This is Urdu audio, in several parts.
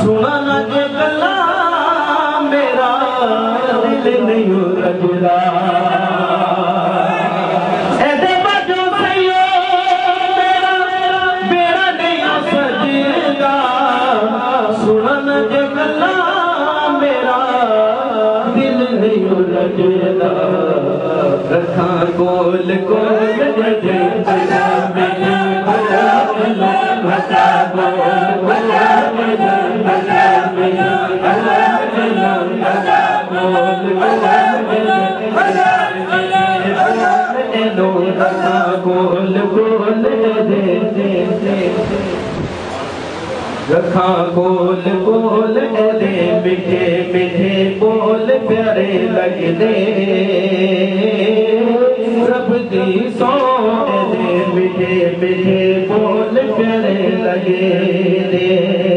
سزا سڻ جڳل ميرا دلو گجولا رکان گول رکان گوي لڳلي سڀي مٺي مجهي پول پياري لڳي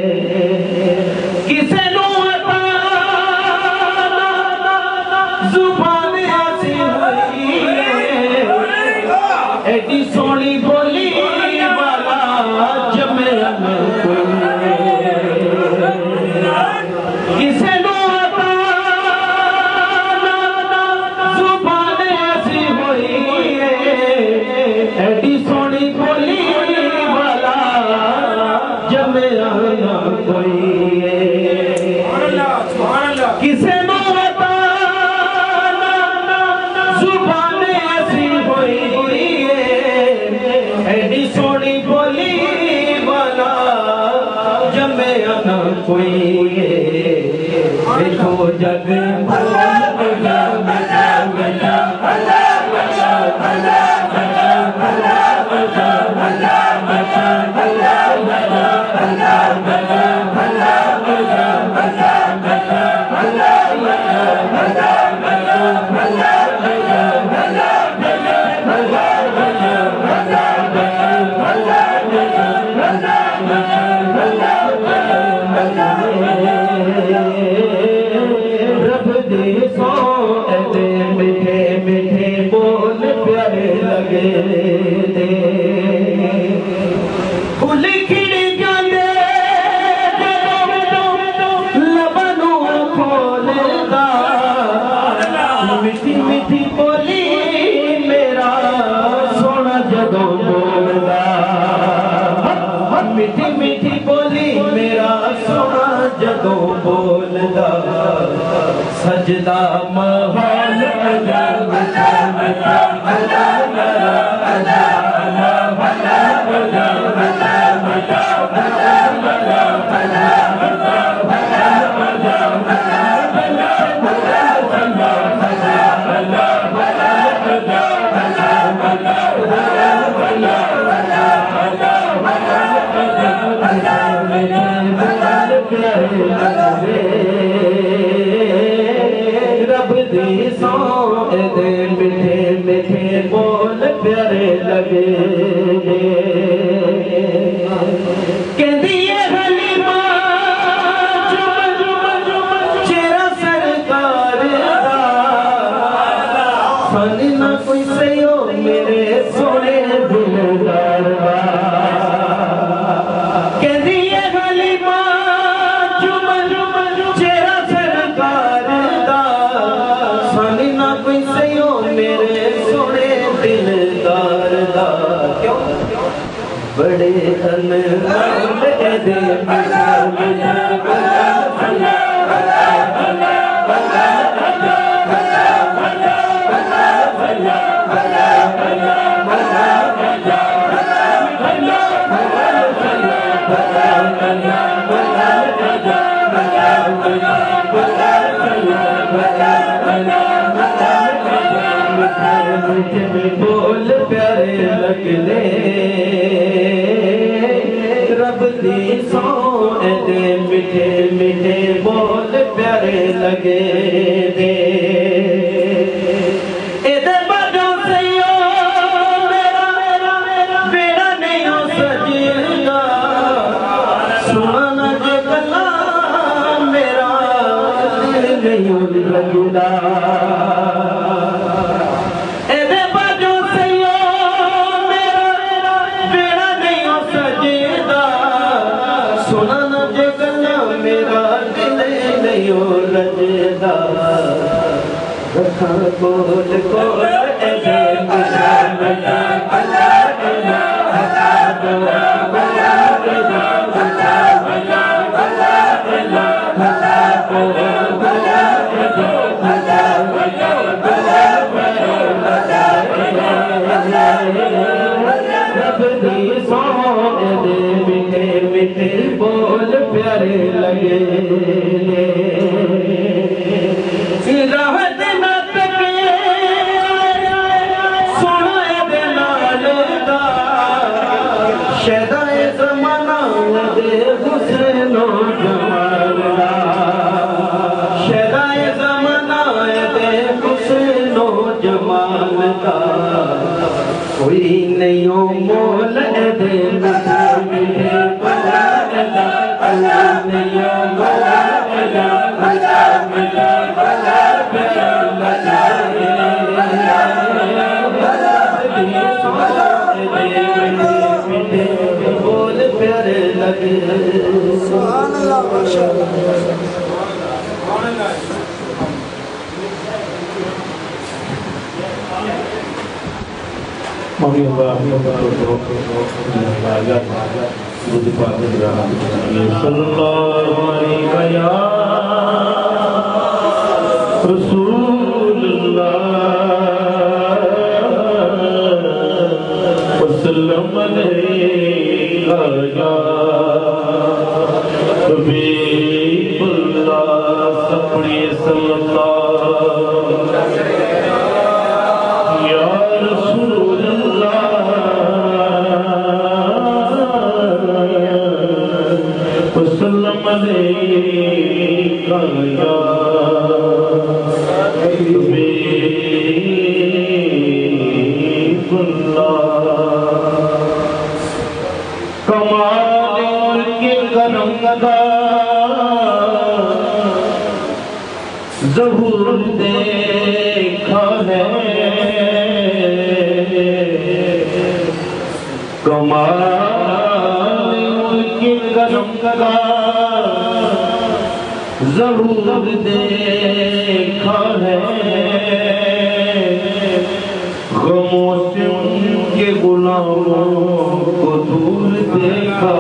رب دي سان لڳي بول پياري لڳلي مٺي مٺي بول پياري لڳي مٺي بول پياري لڳي سبحان اللہ ماشاء اللہ ممی اللہ صلی اللہ علیہ یا رسول وسلم علیہ یا حبیب اللہ سپڑی صلی اللہ یا رسول اللہ ظہور دیکھا ہے۔ غموں سے ان کے غلاموں کو دور دیکھا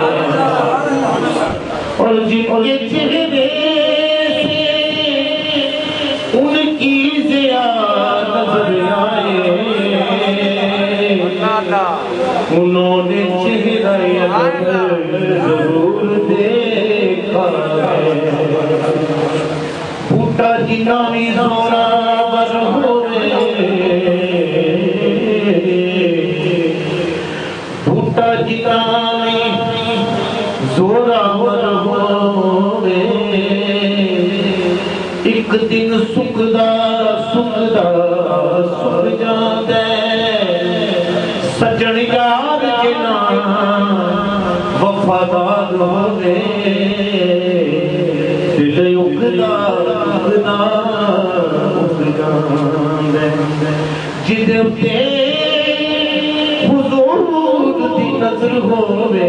ہے۔ اور جن کے ਦਿਨ ਸੁਖਦਾ ਸੁਖਦਾ ਸੁਖ ਜਾਂਦਾ ਸੱਜਣ ਯਾਰ ਜਿਨਾ ਵਫਾਦਾਰ ਹੋਵੇ ਦਿਲ ਉਖਦਾ ਉਖਦਾ ਉਖ ਜਾਂਦਾ ਜਿਦੇ ਉੱਤੇ نظر ہوئے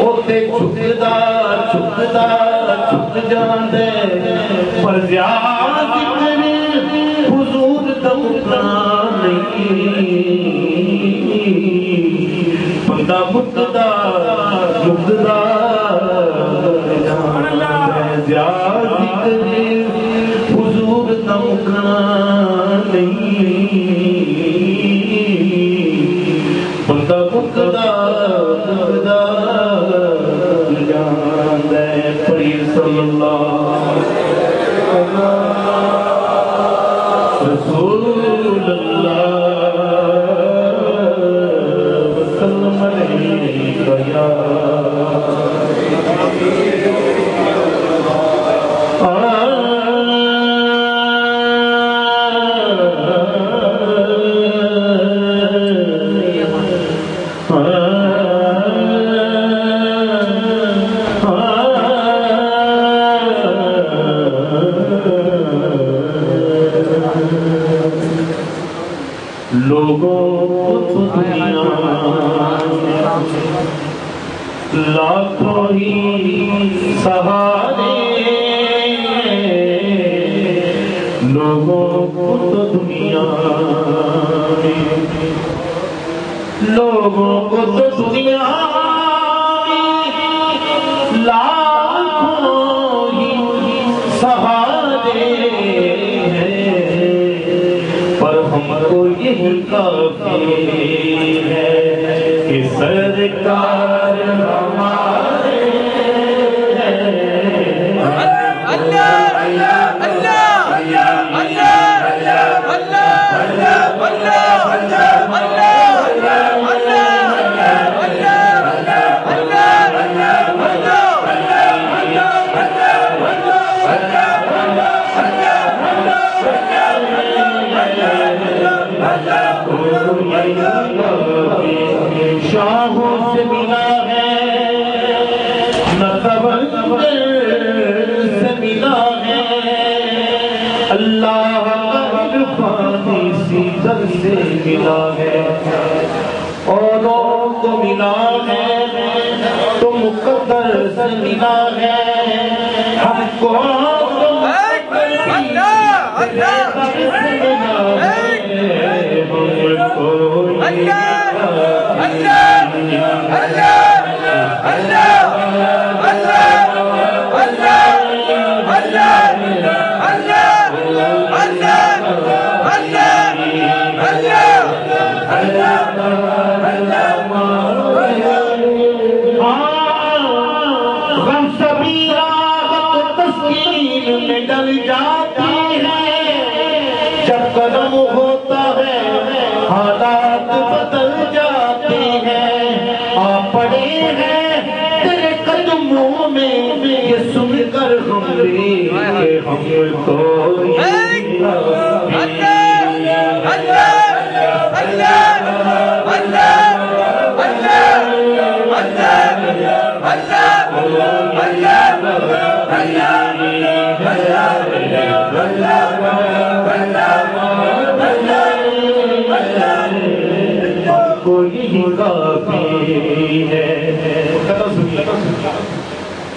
اوتے چھکدا چھکدا چھک جاندے پر زیاد ذکر حضور دا نہیں بندہ مکدا مکدا زیاد ذکر حضور دا نہیں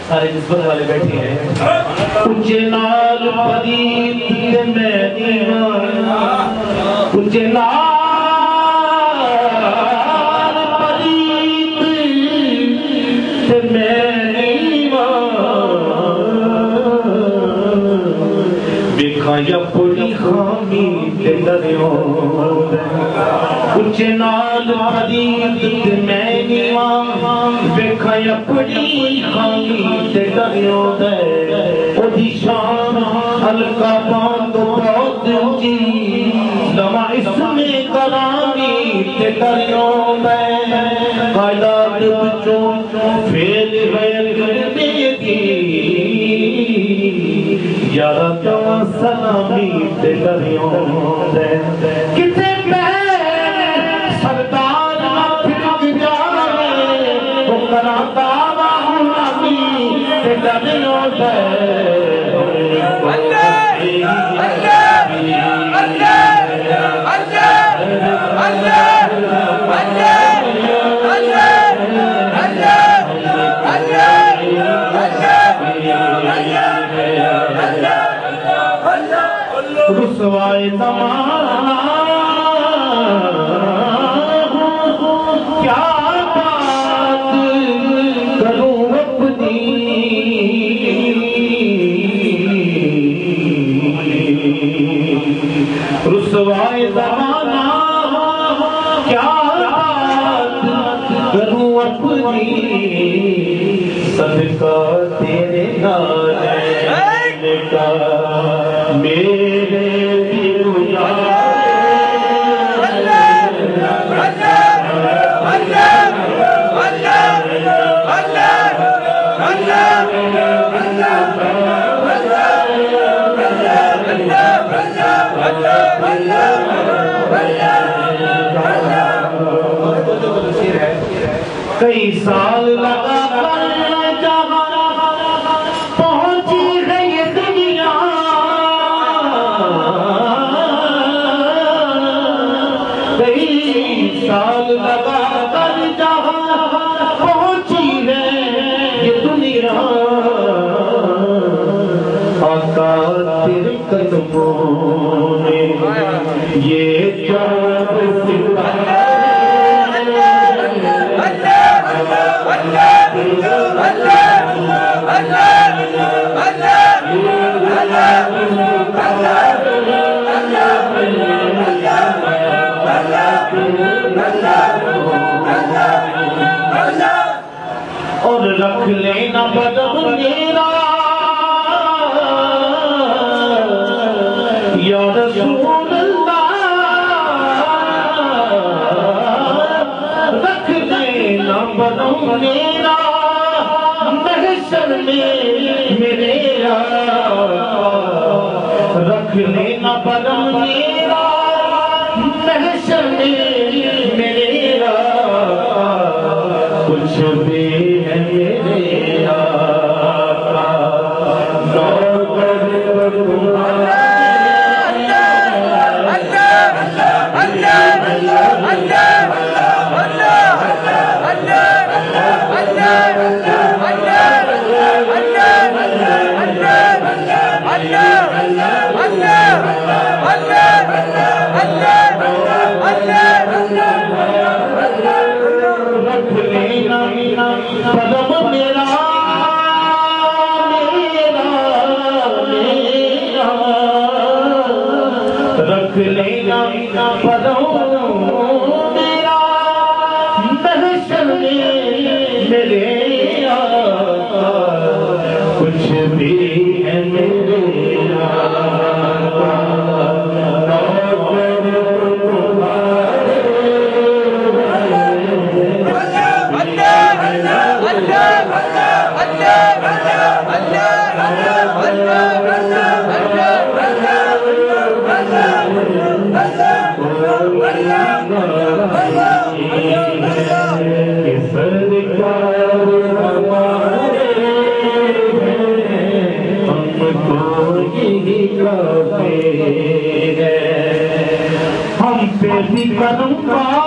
سارے نسبت والے بیٹھے ہیں۔ کچھ نال پری میں کچھ نال خامی دے دریوں کچھ نال حدیث میں minimum ਵੇਖਾਂ ਆਪਣੀ ਖਾਮੀ ਤੇ ਕਰਿਓ ਤੇ ਉਹਦੀ ਸ਼ਾਨ ਹਲਕਾ ਪਾਉਂ ਤੋਂ ਬਹੁਤ ਉੱਚੀ ਲਮਾ ਇਸਮੇ ਕਰਾਮੀ ਤੇ ਕਰਿਓ ਮੈਂ ਕਾਇਦਾਤ ਵਿੱਚੋਂ ਫੇਲ ਗੈਰ ਕਰਦੇ ਦੀ ਯਾਰਾ ਤਵਾ ਸਲਾਮੀ ਤੇ ਕਰਿਓ ਤੇ ਕਿਤੇ ਮੈਂ ਸਰਦਾਰ Yeah. والنخل عنبا منيرا يا رسول الله نخل عنبا منيرا محشر میں میرا رکھ لینا بدم میرا محشر میں میرا کچھ بھی Mas um.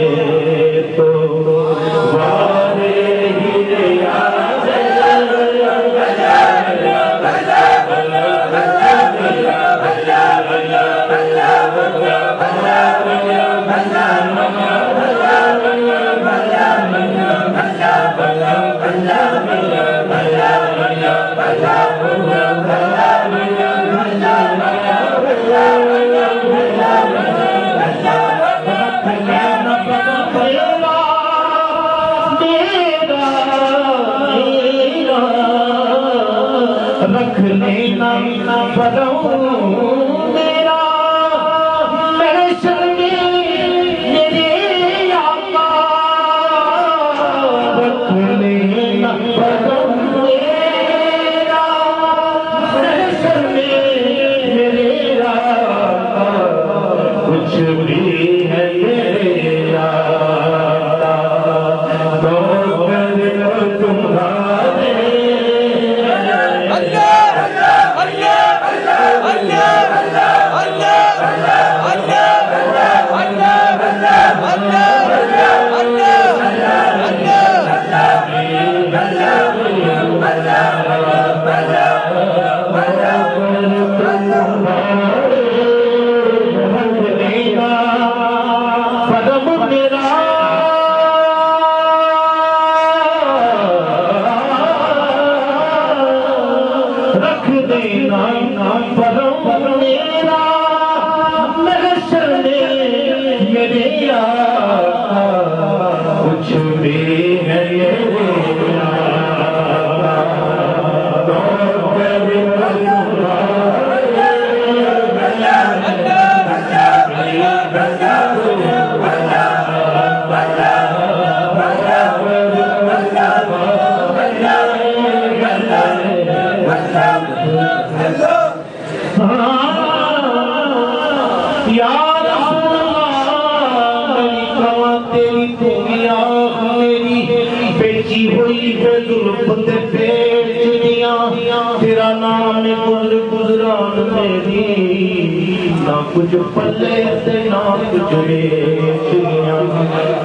نہ کچھ پلے تے نہ کچھ بیچنیاں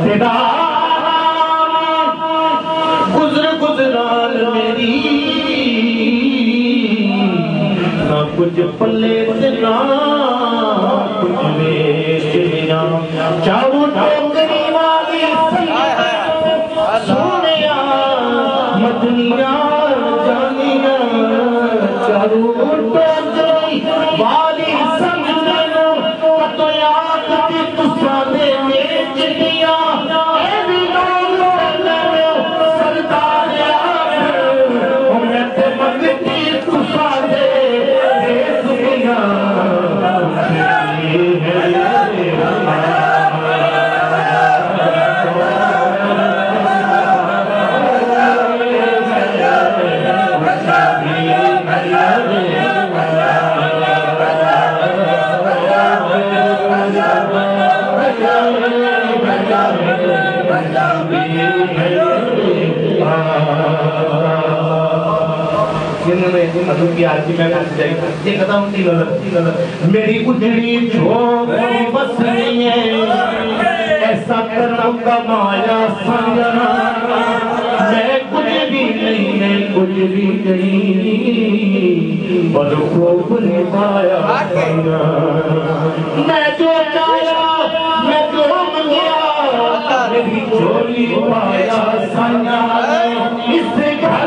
تیرا گزر گزران میری۔ نہ کچھ پلے تے نہ کچھ بیچنیاں چاہو ٹوکری والی سونیا مدنیا جانیا چارو ٹوکری والی میری اجڑی چھوڑی بس نہیں ہے۔ ایسا کرم کا مایا سنجنا۔ میں کچھ بھی نہیں ہے کچھ بھی نہیں۔ بل خوب نبھایا سنجنا۔ میں جو چاہیا میں جو منگیا میری چوری پایا سنجنا۔ اس سے گھر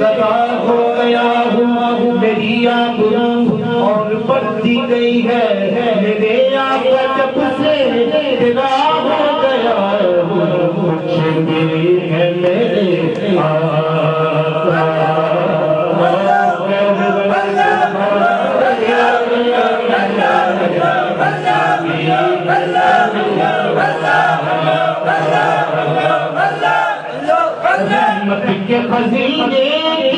گدا ہو گیا ہوں میری آنکھ اور بڑھتی گئی ہے۔ fazer.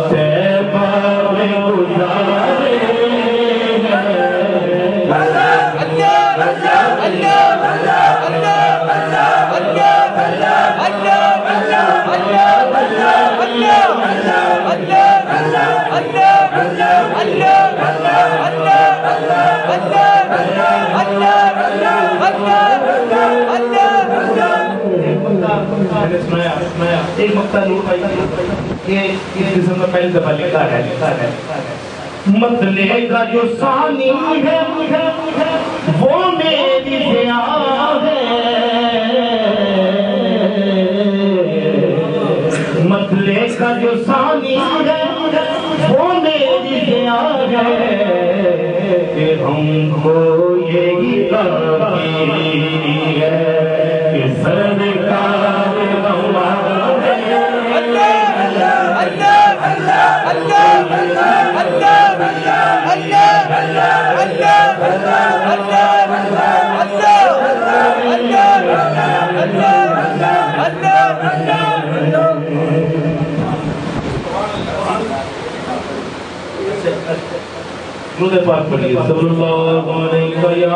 نے سنایا سنایا۔ ایک مقطع نور بھائی یہ اس قسم کا پہلی دفعہ لکھا ہے، لکھا کا جو ثانی ہے، وہ میری زیاں ہے۔ مطلے کا جو ثانی ہے، وہ میری زیاں ہے۔ کہ ہم کو یہی کافی ہے۔ اللہ علیہ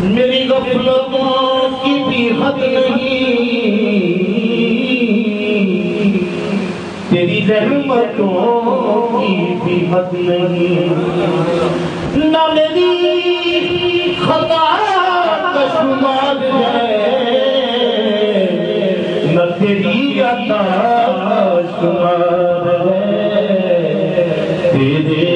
میری غفلتوں کی بھی حد نہیں۔ تیری رحمتوں کی بھی حد نہیں۔ نہ میری خطا کا شمار ہے، نہ تیری عطا شمار ہے۔ تیرے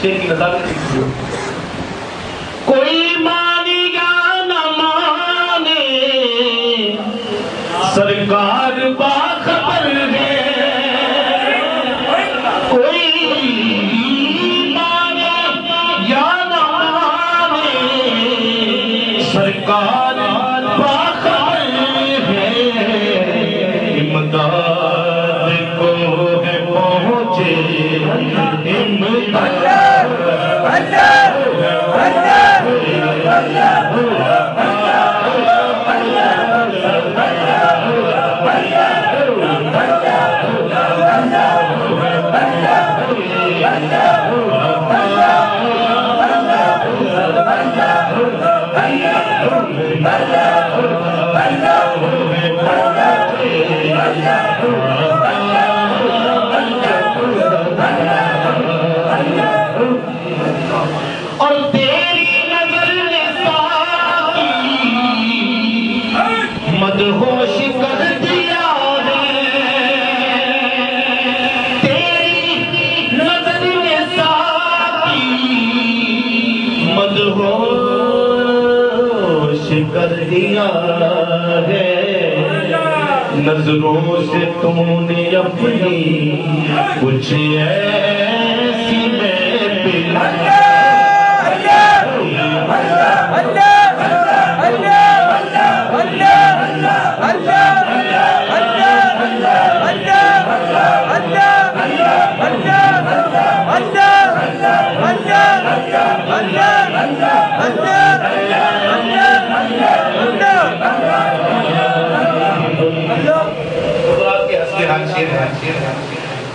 چھپا شیر کی نظارت دیکھیے کوئی مانی گا نہ مانے سرکار باخبر ہے۔ کوئی نظروں سے تم نے اپنی کچھ ایسی میں پلا اللہ اللہ اللہ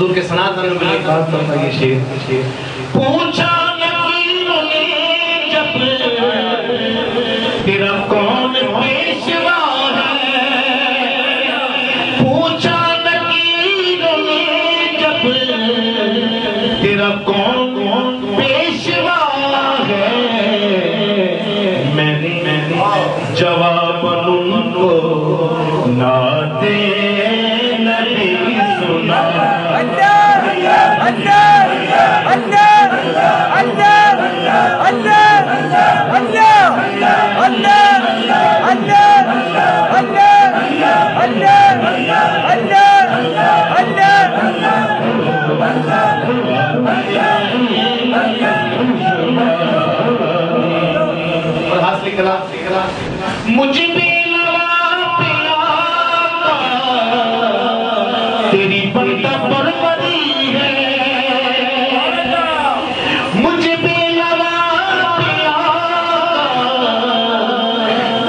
حضور کے سنات بتائیے شیر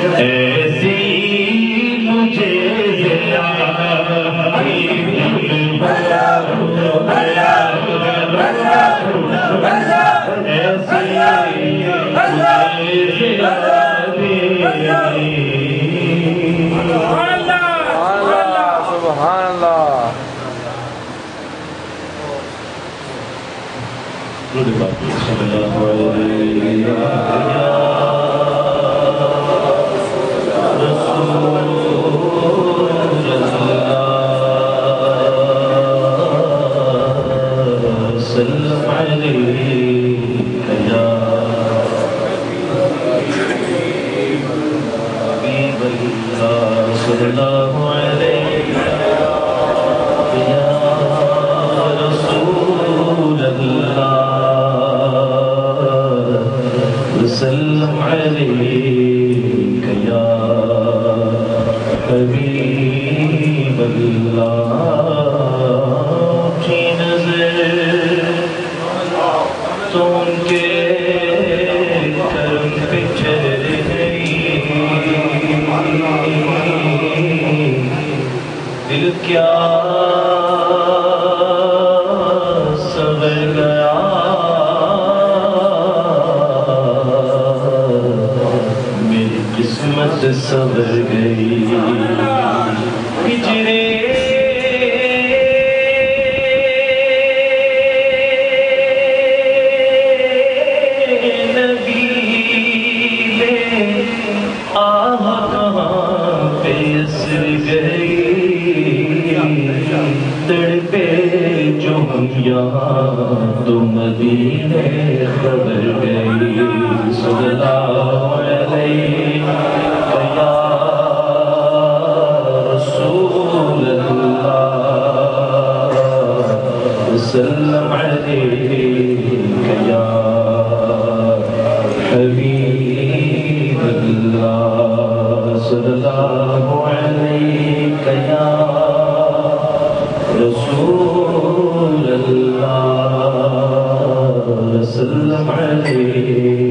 And وسلم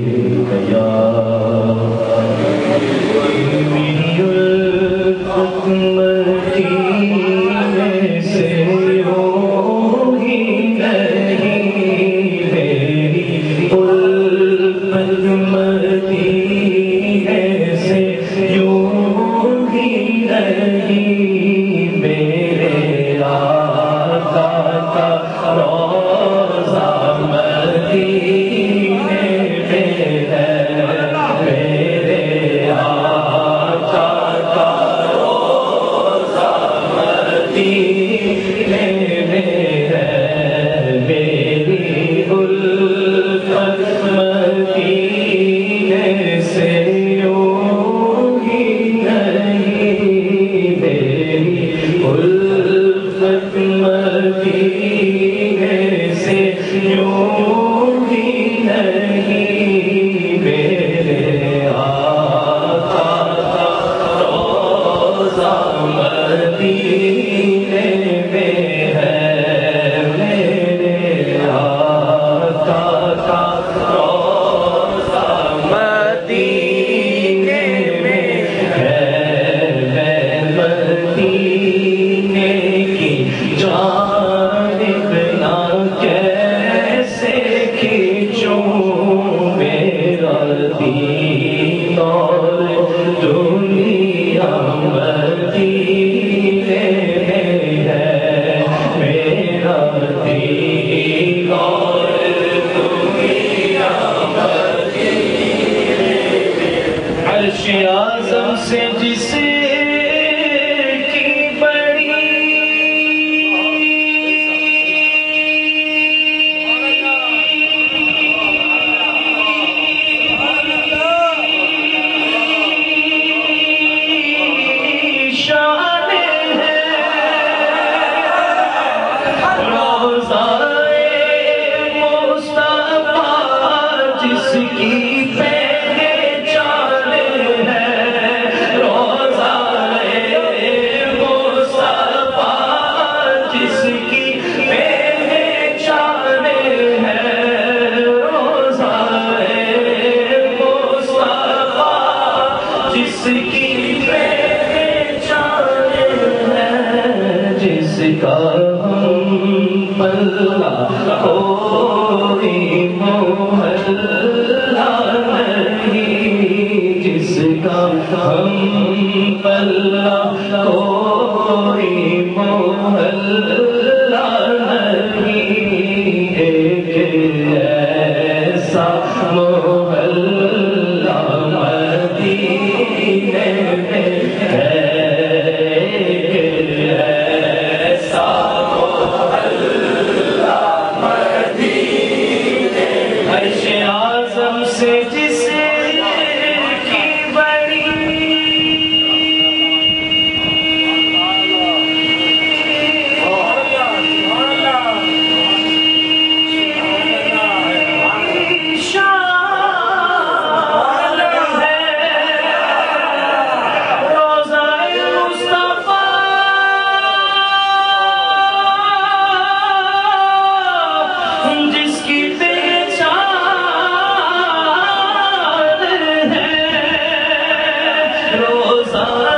روزہ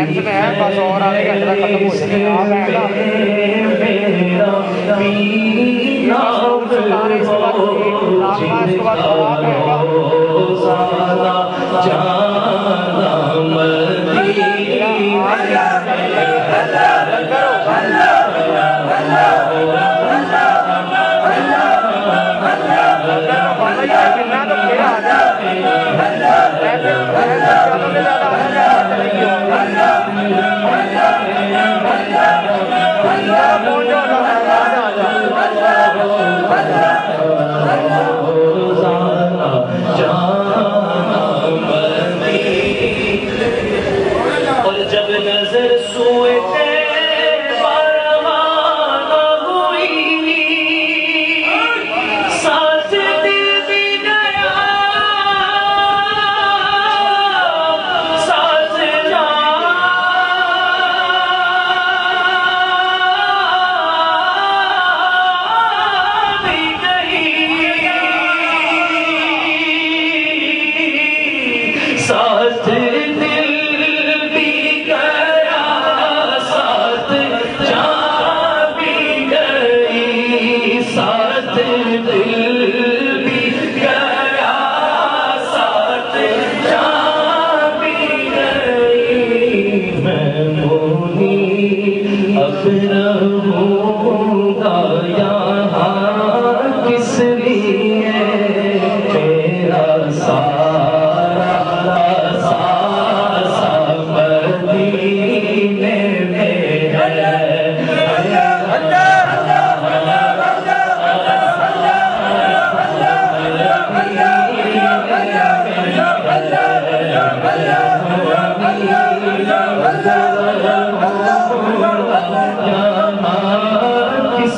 ریمز میں ہے بس اور آدھے گھنٹے تک ختم ہو جائے گا آپ ہے نا سلطان اس کے بعد لامہ اس کے بعد خواب ہے گا اللہ Allah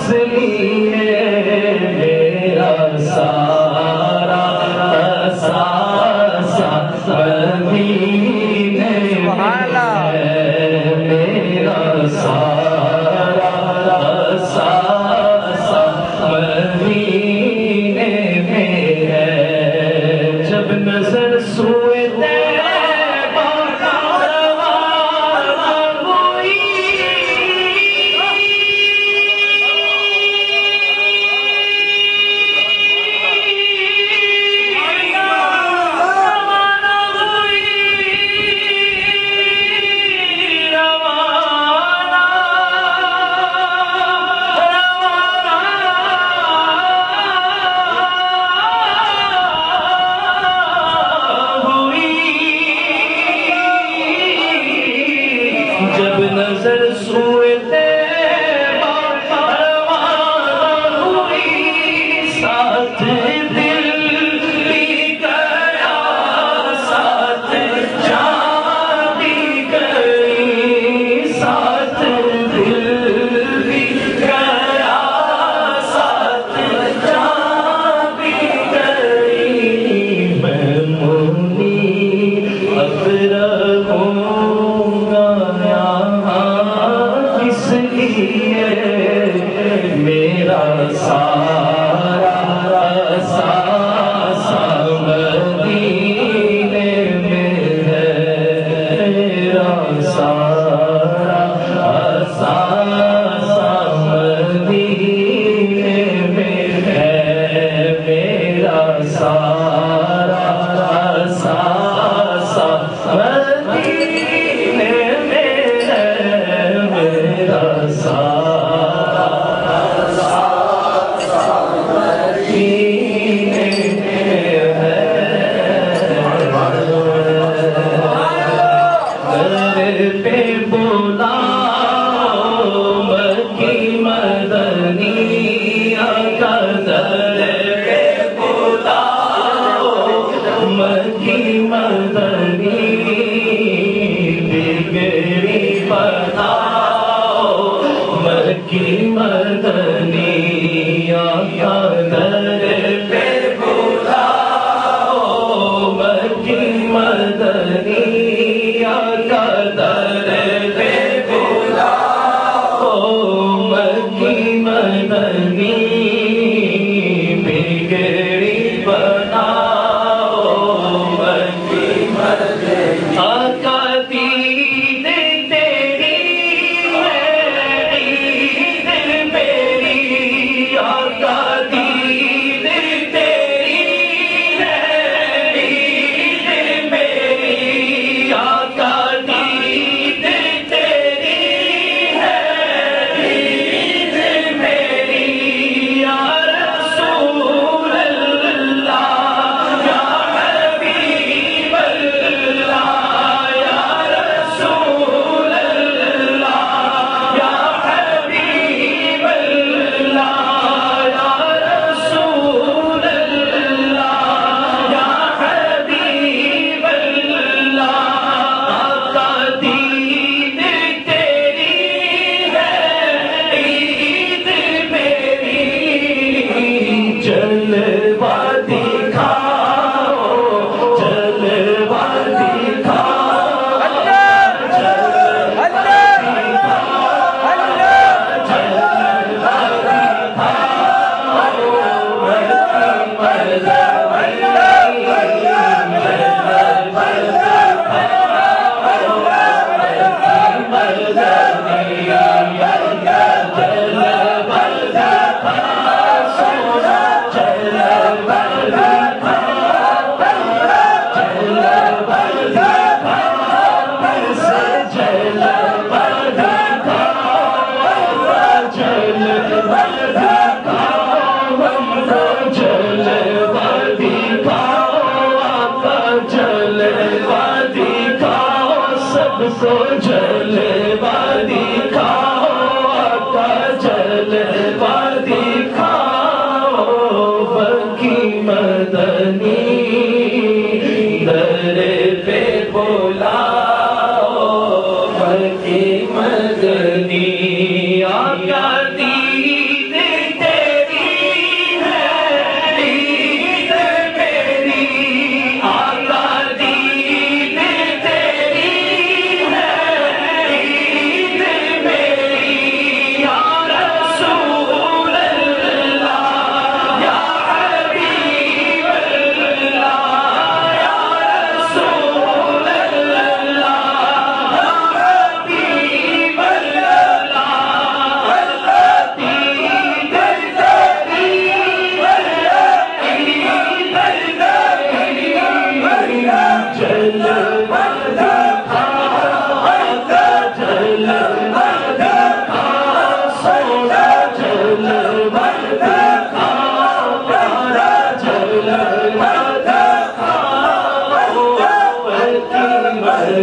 sim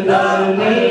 محشر